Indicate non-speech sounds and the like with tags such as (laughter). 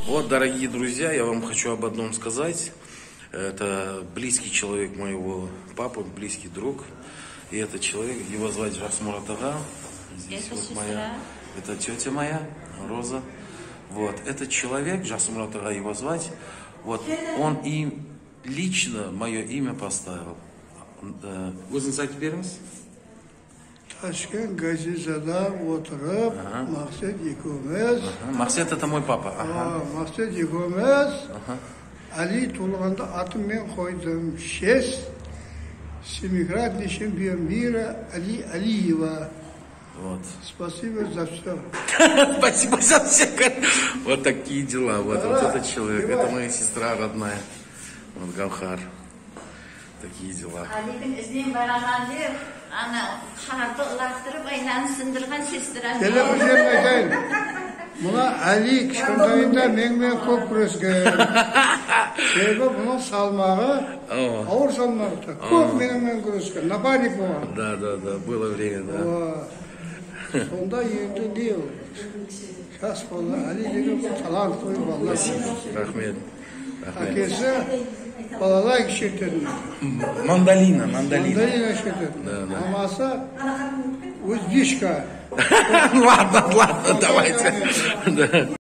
Вот, дорогие друзья, я вам хочу об одном сказать. Это близкий человек моего папы, близкий друг. И этот человек, его звать Жасмурат Ага. Здесь Это вот сестра. моя, это тетя моя, Роза. Вот, этот человек, Жасмурат Ага его звать, вот, он им лично мое имя поставил. Э, Өзіңіз айтып беріңіз? Ташкент газизада отырып, Мақсет екеуміз, Мақсет это мой а, Мақсет екеуміз, Али туылғанда атын мен қойдым. Шесть, семикратный чемпион мира Али Алиева. Вот. Спасибо за все. (laughs) Спасибо за все. Вот такие дела. Вот, вот этот человек. Это моя сестра родная. Вот Гавхар. Такие дела. Ана қарды лақтырып айнаны сындырған сестра. Келе бір жерін айтайын. Мына Али кішкентайында менімен көп күрескен. Себебі бұның салмағы ауыр салмақты. Көп менімен күрескен. Напарник болған. Да, да, да. Было время, да. Сонда енді не ол? Жас бала, Али деген талантливый бала. Рахмет. Рахмет. Әкесі балалай кішкентен. Мандалина, мандалина. Мандарина кішкентен. Да, да. Мамасы Уздишка. (laughs) Ладно, ладно, давайте. Да.